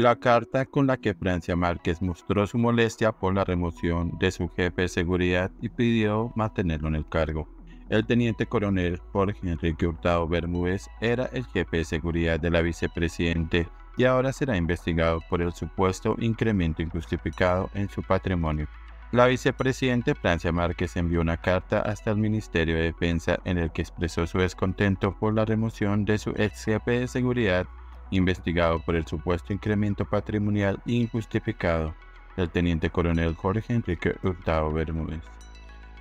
La carta con la que Francia Márquez mostró su molestia por la remoción de su jefe de seguridad y pidió mantenerlo en el cargo. El teniente coronel Jorge Enrique Hurtado Bermúdez era el jefe de seguridad de la vicepresidente y ahora será investigado por el supuesto incremento injustificado en su patrimonio. La vicepresidente Francia Márquez envió una carta hasta el Ministerio de Defensa en el que expresó su descontento por la remoción de su ex jefe de seguridad investigado por el supuesto incremento patrimonial injustificado del teniente coronel Jorge Enrique Hurtado Bermúdez.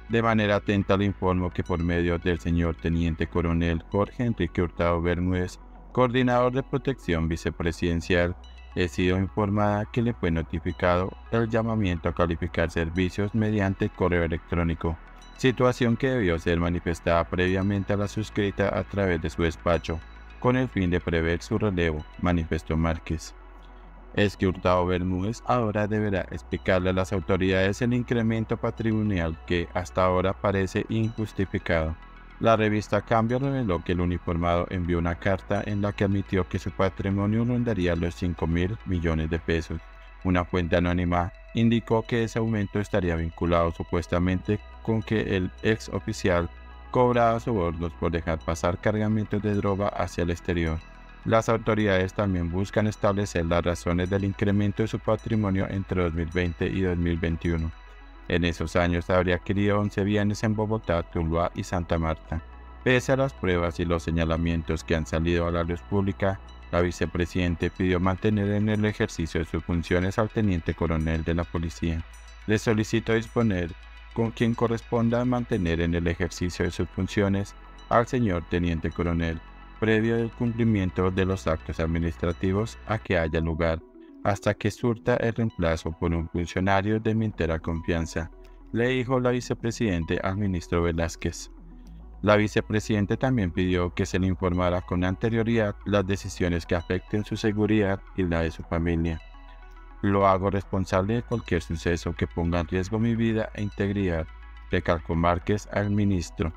De manera atenta le informo que por medio del señor teniente coronel Jorge Enrique Hurtado Bermúdez, coordinador de protección vicepresidencial, he sido informada que le fue notificado el llamamiento a calificar servicios mediante correo electrónico, situación que debió ser manifestada previamente a la suscrita a través de su despacho, con el fin de prever su relevo, manifestó Márquez es que Hurtado Bermúdez ahora deberá explicarle a las autoridades el incremento patrimonial que hasta ahora parece injustificado. La revista Cambio reveló que el uniformado envió una carta en la que admitió que su patrimonio rondaría los 5 mil millones de pesos. Una fuente anónima indicó que ese aumento estaría vinculado supuestamente con que el ex oficial cobraba sobornos por dejar pasar cargamentos de droga hacia el exterior. Las autoridades también buscan establecer las razones del incremento de su patrimonio entre 2020 y 2021. En esos años habría adquirido 11 bienes en Bogotá, Tuluá y Santa Marta. Pese a las pruebas y los señalamientos que han salido a la luz pública, la vicepresidente pidió mantener en el ejercicio de sus funciones al teniente coronel de la policía. Le solicitó disponer con quien corresponda mantener en el ejercicio de sus funciones al señor teniente coronel previo al cumplimiento de los actos administrativos a que haya lugar, hasta que surta el reemplazo por un funcionario de mi entera confianza, le dijo la vicepresidente al ministro Velázquez. La vicepresidente también pidió que se le informara con anterioridad las decisiones que afecten su seguridad y la de su familia. Lo hago responsable de cualquier suceso que ponga en riesgo mi vida e integridad, recalcó Márquez al ministro.